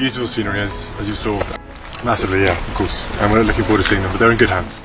beautiful scenery as, as you saw. Massively, yeah, of course. And we're looking forward to seeing them, but they're in good hands.